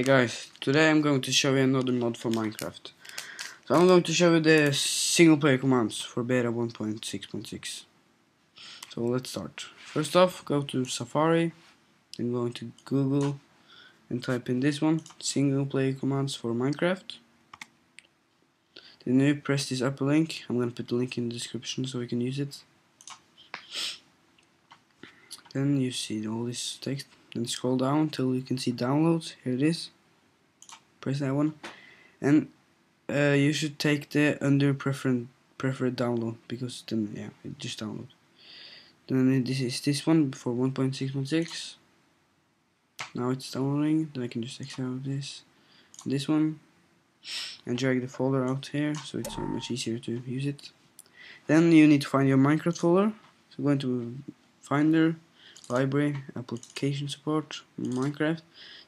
Hey guys, today I'm going to show you another mod for Minecraft. So I'm going to show you the single player commands for beta 1.6.6. So let's start. First off, go to Safari, then go into Google and type in this one, single player commands for Minecraft. Then you press this upper link, I'm gonna put the link in the description so you can use it. Then you see all this text then scroll down till you can see downloads. Here it is. Press that one. And uh, you should take the under preferred preferred download because then yeah it just download then this is this one for 1.6.6 now it's downloading. Then I can just exit out this. This one. And drag the folder out here so it's so much easier to use it. Then you need to find your Minecraft folder. So go into Finder library, application support, Minecraft.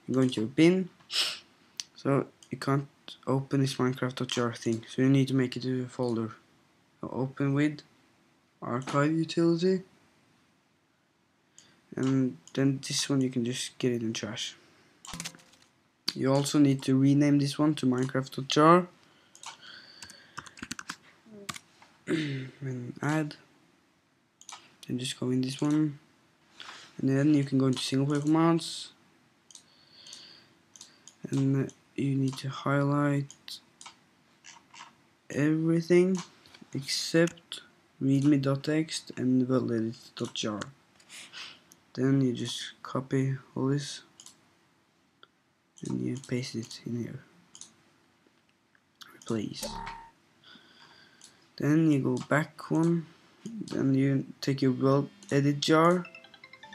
You go into your bin. So you can't open this Minecraft.jar thing. So you need to make it a folder. Open with archive utility. And then this one you can just get it in trash. You also need to rename this one to Minecraft.jar. and add. And just go in this one and then you can go into single player commands. And you need to highlight everything except readme.txt and worldedit.jar then you just copy all this and you paste it in here. Replace. Then you go back one. Then you take your world edit jar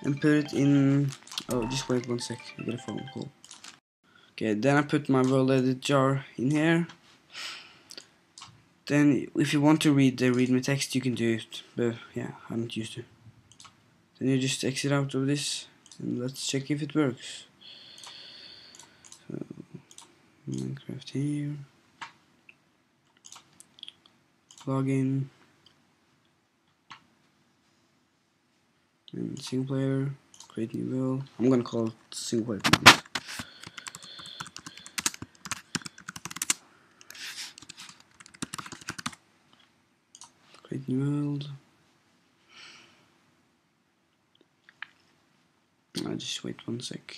and put it in oh just wait one sec I get a phone call. Okay then I put my world edit jar in here. Then if you want to read the readme text you can do it but yeah I'm not used to then you just exit out of this and let's check if it works. Minecraft here. Login and single player, create new world. I'm gonna call it single player. Create new world. I just wait one sec.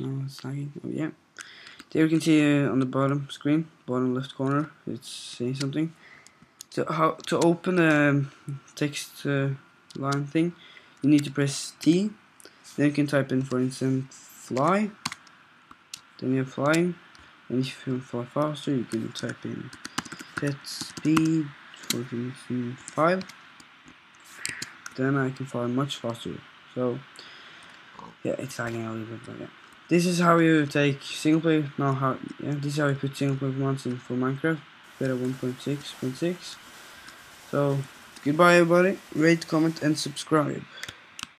Oh, it's lagging. Oh, yeah. There you can see uh, on the bottom screen, bottom left corner, it's saying something. So how to open the text uh, line thing, you need to press T. Then you can type in, for instance, fly. Then you're flying. And if you fly faster, you can type in set speed, for instance, 5. Then I can fly much faster. So, yeah, it's lagging a little bit, but yeah this is how you take single player no how yeah this is how you put single player commands in for minecraft. Beta 1.6.6 so goodbye everybody. Rate comment and subscribe